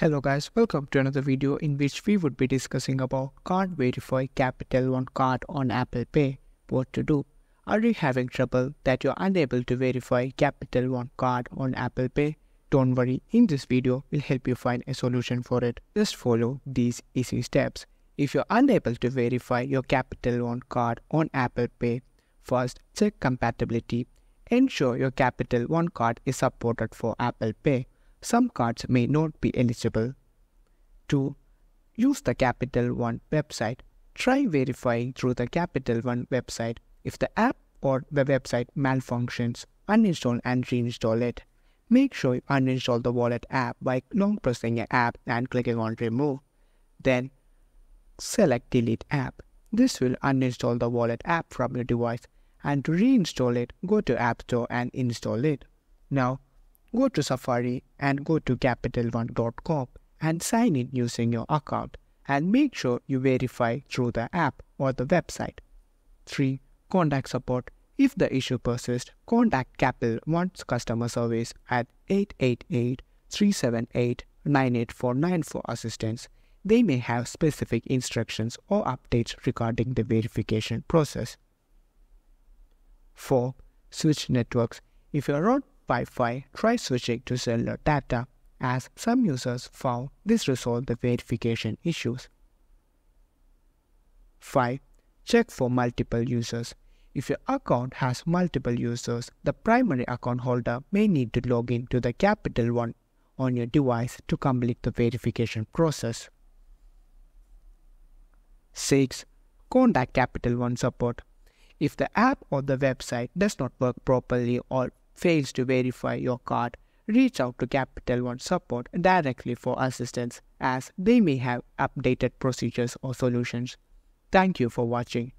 Hello guys, welcome to another video in which we would be discussing about can't verify Capital One card on Apple Pay. What to do? Are you having trouble that you're unable to verify Capital One card on Apple Pay? Don't worry, in this video we'll help you find a solution for it. Just follow these easy steps. If you're unable to verify your Capital One card on Apple Pay, first check compatibility. Ensure your Capital One card is supported for Apple Pay some cards may not be eligible. 2. Use the Capital One website. Try verifying through the Capital One website. If the app or the website malfunctions, uninstall and reinstall it. Make sure you uninstall the wallet app by long pressing an app and clicking on remove. Then select delete app. This will uninstall the wallet app from your device and to reinstall it, go to App Store and install it. Now Go to Safari and go to CapitalOne.com and sign in using your account and make sure you verify through the app or the website. 3. Contact support. If the issue persists, contact Capital One's customer service at 888-378-9849 for assistance. They may have specific instructions or updates regarding the verification process. 4. Switch networks. If you're on Wi-Fi, try switching to cellular data, as some users found this resolved the verification issues. 5. Check for multiple users. If your account has multiple users, the primary account holder may need to log in to the Capital One on your device to complete the verification process. 6. Contact Capital One support. If the app or the website does not work properly or fails to verify your card, reach out to Capital One support directly for assistance as they may have updated procedures or solutions. Thank you for watching.